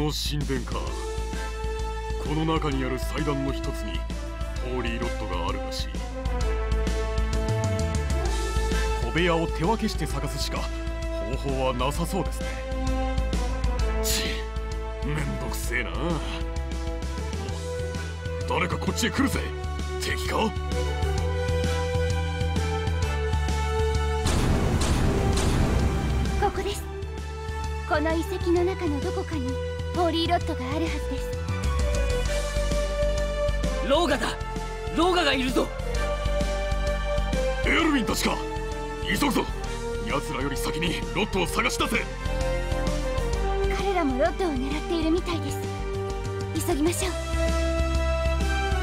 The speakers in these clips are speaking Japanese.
の神殿か。この中にある祭壇の一つにホーリーロッドがあるらしい。小部屋を手分けして探すしか方法はなさそうですね。ちめんどくせえな。誰かこっちへ来るぜ。敵か？ここです。この遺跡の中のどこかに。ホーリーロッドがあるはずです。ローガだ。ローガがいるぞ。エルヴィンたちか。急ぐぞ。奴らより先にロッドを探し出せ。彼らもロッドを狙っているみたいです。急ぎましょ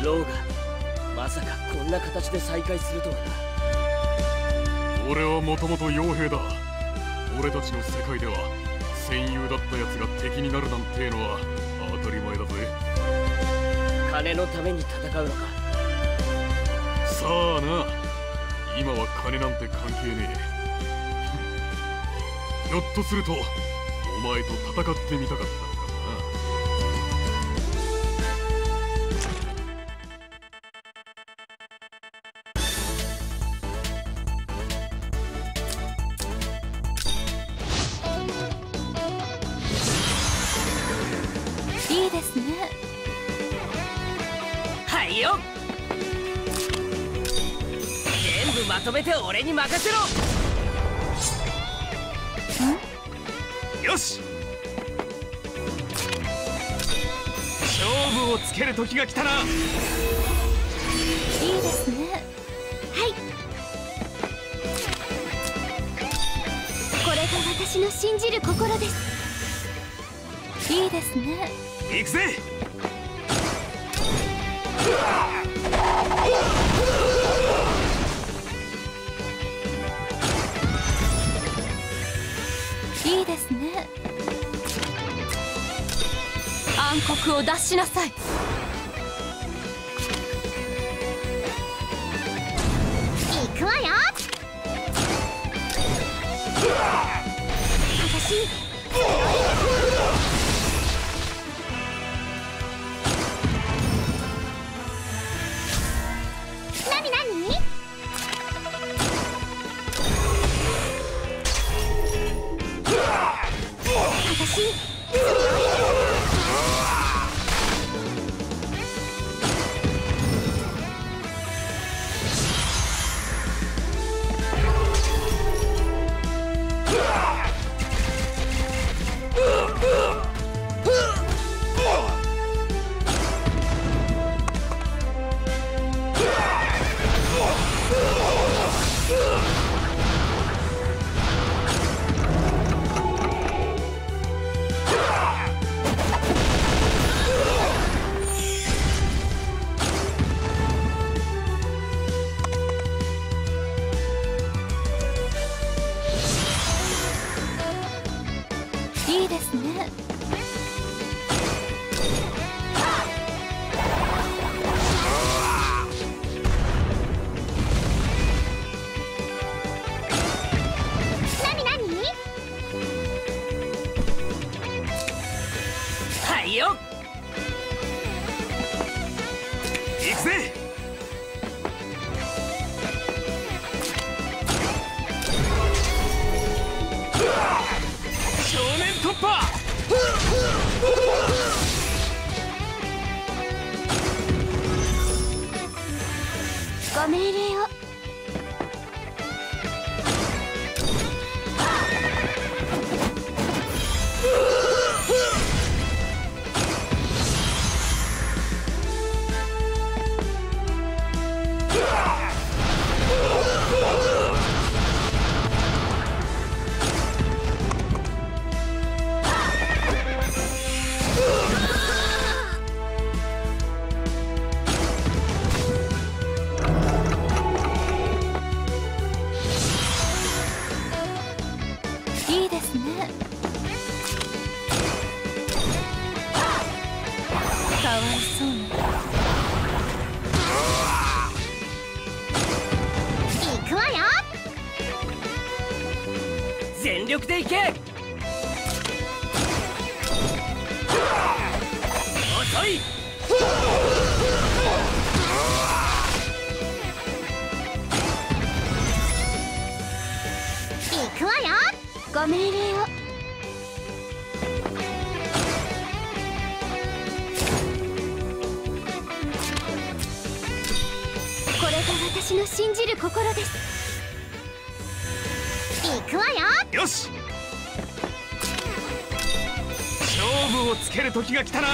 う。ローガまさかこんな形で再会するとはな。俺はもともと傭兵だ。俺たちの世界では戦友だった奴が敵になるなんてのは当たり前だぜ。金のために戦うのか？さあな。今は金なんて関係ねえ。ひょっとするとお前と戦ってみたかったよ。全部まとめて俺に任せろ。よし。勝負をつける時が来たな。いいですね。はい。これが私の信じる心です。いいですね。行くぜ。いいですね。暗黒を脱しなさい。行くわよ。私私命令を全力でいけ！遅い！行くわよ！ご命令を。これが私の信じる心です。くわよ。よし。勝負をつける時が来たな。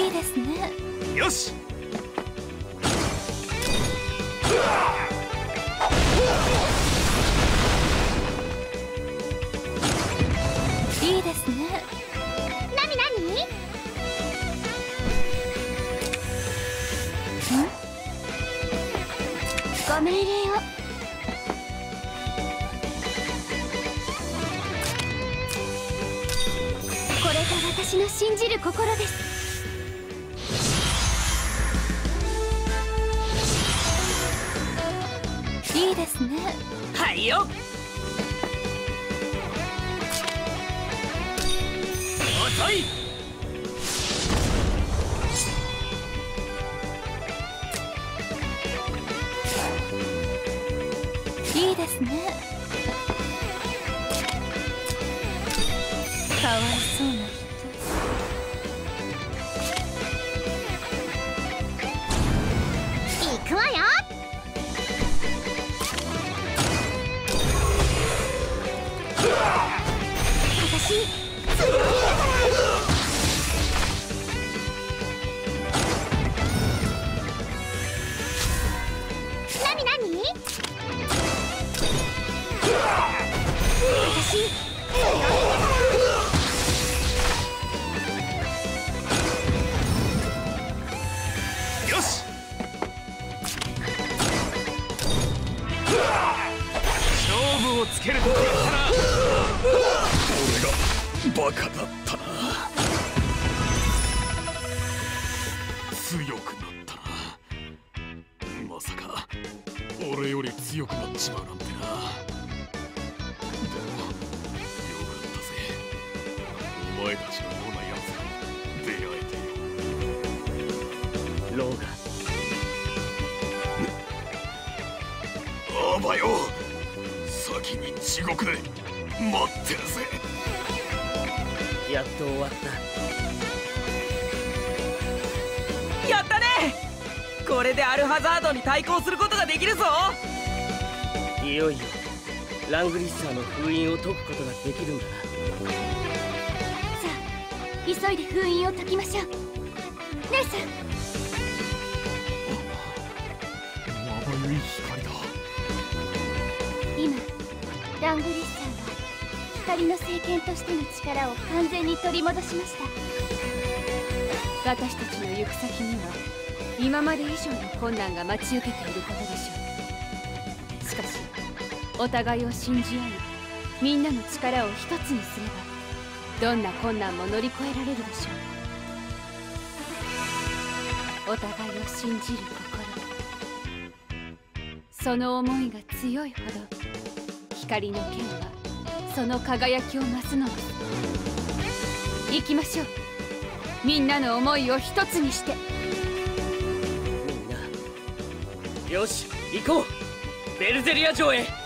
いいですね。よし。いいですね。なになに？ご命令を。これが私の信じる心ですいいですね。はいよ。遅い。いいですね。かわいそうなをつけると言ったら俺がバカだったな。強くなったなまさか俺より強くなっちまうなんてな。でもよかったぜ。お前たちの地獄で待ってるぜ。やっと終わった。やったね。これでアルハザードに対抗することができるぞ。いよいよラングリッサーの封印を解くことができるんだな。さあ急いで封印を解きましょう。姉さんラングリッサーは光の聖剣としての力を完全に取り戻しました。私たちの行く先には今まで以上の困難が待ち受けていることでしょう。しかしお互いを信じ合いみんなの力を一つにすればどんな困難も乗り越えられるでしょう。お互いを信じる心。その思いが強いほど光の剣はその輝きを増すのです行きましょう。みんなの思いを一つにして。みんな。よし行こう。ベルゼリア城へ。